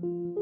you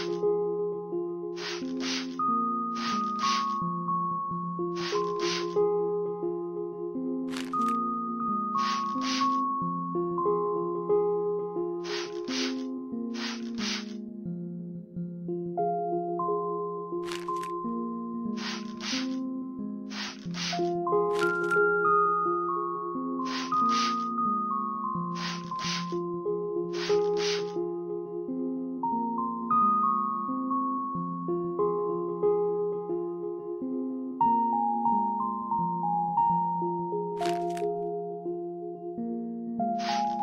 Música